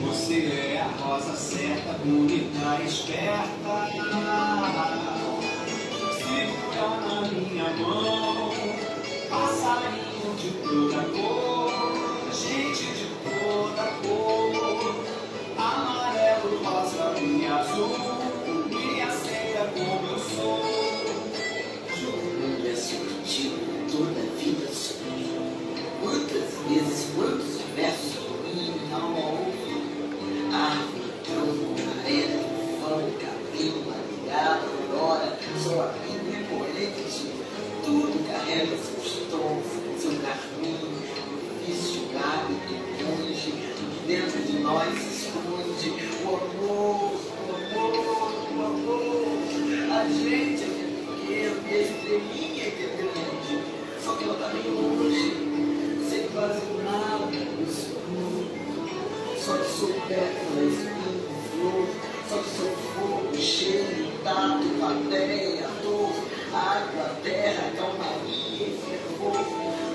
Você é a rosa certa, bonita, esperta. Fica tá na minha mão, passarinho de toda cor, gente de toda cor, amarelo, rosa e azul, me aceita como eu sou. Vida é corrente. Tudo carrega seus tons, seu caminho, vício, hábito, longe. Dentro de nós se esconde o amor, o amor, o amor. A gente é que pequeno e a estrelinha é grande. Só que ela tá bem longe, sem fazer nada no escuro. Só que sou pétala, espinho, flor. Sou fogo, cheiro, tato, plateia, dor, água, terra, calmaria e fervor.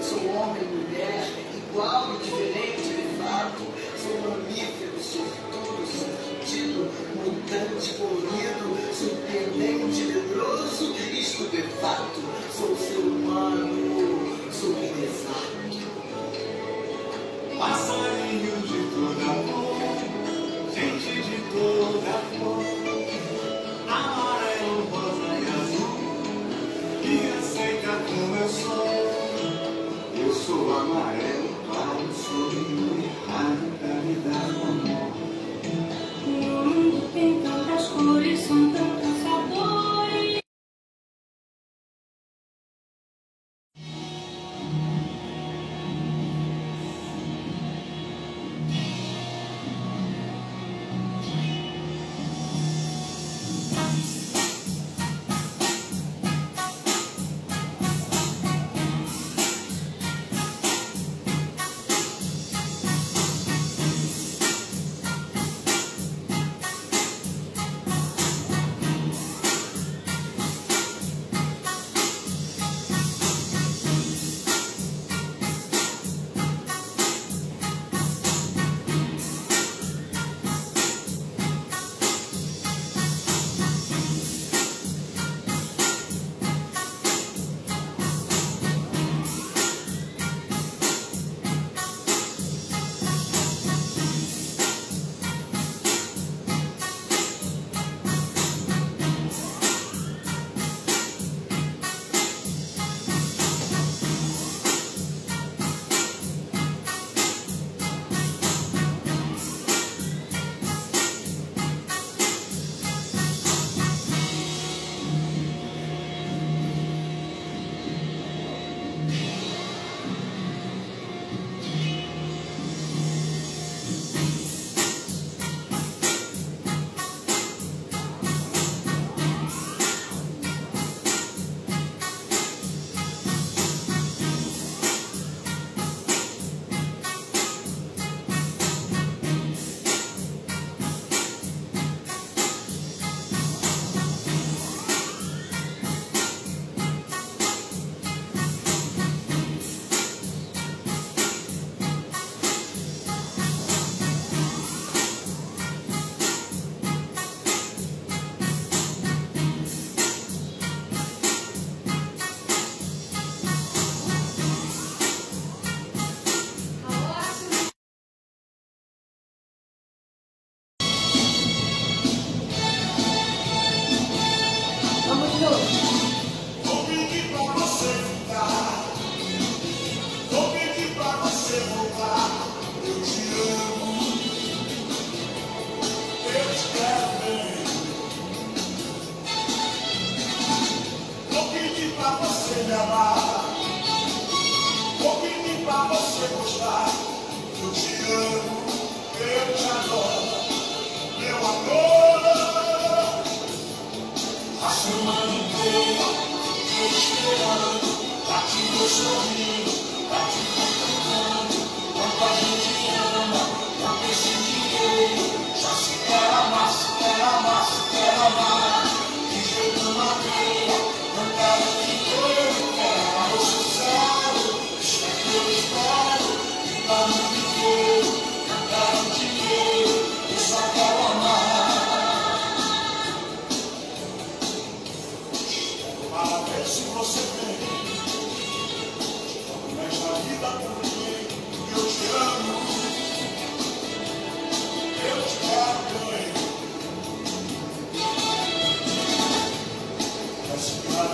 Sou homem mulher, igual e diferente de fato. Sou mamífero, sortudo, sentido, mutante, colorido, surpreendente, medroso, estupefato. Sou ser humano,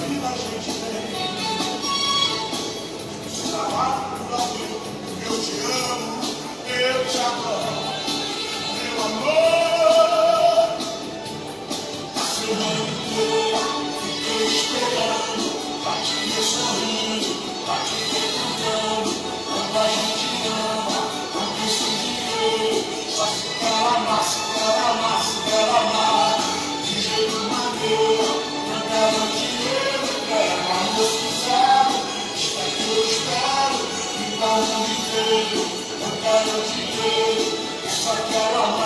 vida a gente tem. Trabalho o alguém, eu te amo, eu te amo Meu amor, seu rancor, fiquei esperando pra te ver. Thank you.